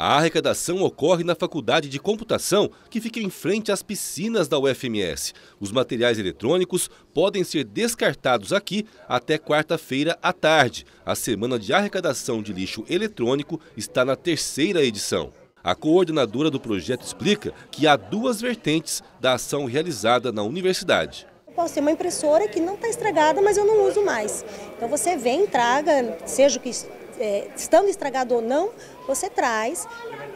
A arrecadação ocorre na Faculdade de Computação, que fica em frente às piscinas da UFMS. Os materiais eletrônicos podem ser descartados aqui até quarta-feira à tarde. A semana de arrecadação de lixo eletrônico está na terceira edição. A coordenadora do projeto explica que há duas vertentes da ação realizada na universidade. Posso ter uma impressora que não está estragada, mas eu não uso mais. Então você vem, traga, seja o que é, estando estragado ou não, você traz.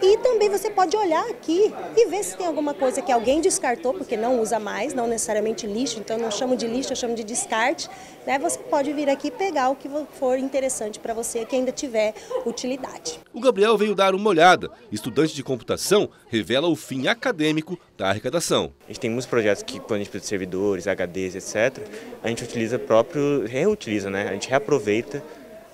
E também você pode olhar aqui e ver se tem alguma coisa que alguém descartou, porque não usa mais, não necessariamente lixo, então eu não chamo de lixo, eu chamo de descarte. Né? Você pode vir aqui e pegar o que for interessante para você, que ainda tiver utilidade. O Gabriel veio dar uma olhada. Estudante de computação revela o fim acadêmico da arrecadação. A gente tem muitos projetos que, quando a gente precisa de servidores, HDs, etc., a gente utiliza próprio, reutiliza, né? A gente reaproveita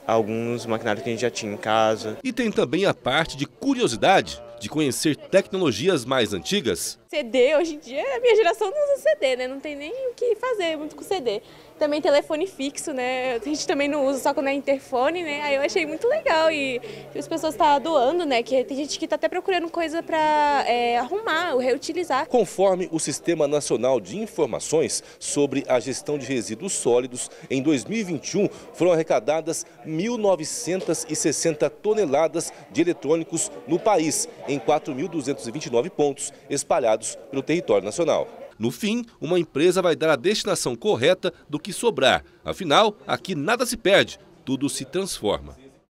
alguns maquinários que a gente já tinha em casa. E tem também a parte de curiosidade de conhecer tecnologias mais antigas? CD, hoje em dia a minha geração não usa CD, né? Não tem nem o que fazer muito com CD. Também telefone fixo, né? A gente também não usa só quando é interfone, né? Aí eu achei muito legal e as pessoas estão tá doando, né? Que tem gente que está até procurando coisa para é, arrumar, reutilizar. Conforme o Sistema Nacional de Informações sobre a Gestão de Resíduos Sólidos, em 2021 foram arrecadadas 1.960 toneladas de eletrônicos no país em 4.229 pontos espalhados pelo território nacional. No fim, uma empresa vai dar a destinação correta do que sobrar. Afinal, aqui nada se perde, tudo se transforma.